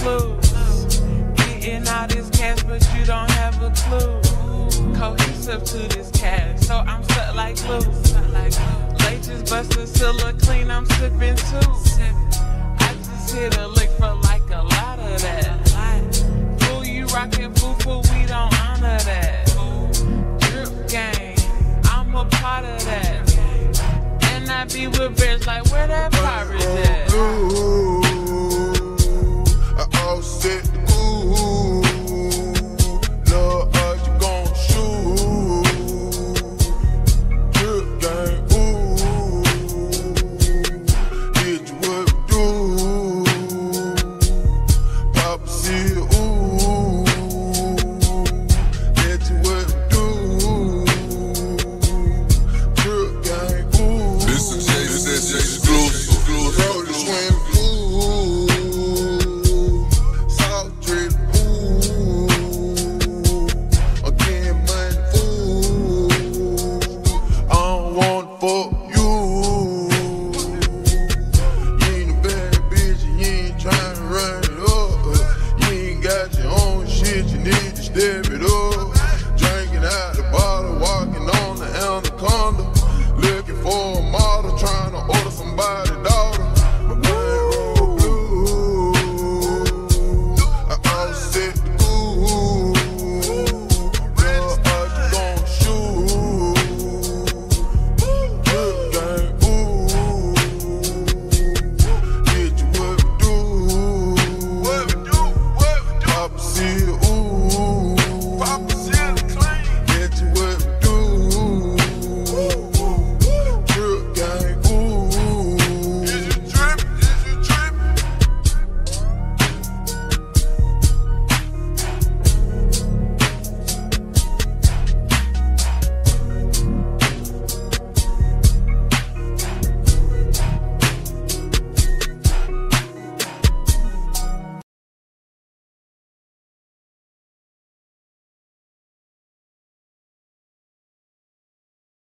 clues. Getting all this cash, but you don't have a clue. Cohesive to this cash, so I'm stuck like glue. Laces busted, silver clean, I'm sipping too. I just hit a lick for like a lot of that. Fool, you rockin' foo foo, we don't honor that. Drip game, I'm a part of that. And I be with bitch like where that You. Tip it up, Drinking out the bottle, walking on the anaconda. Looking for a model, trying to order somebody daughter. My blood roll blue. I offset the cool. Girl, I just gon' shoot. Good game, ooh. Get you what we do. what we do, what we do. Pop a seal.